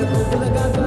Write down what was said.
I'll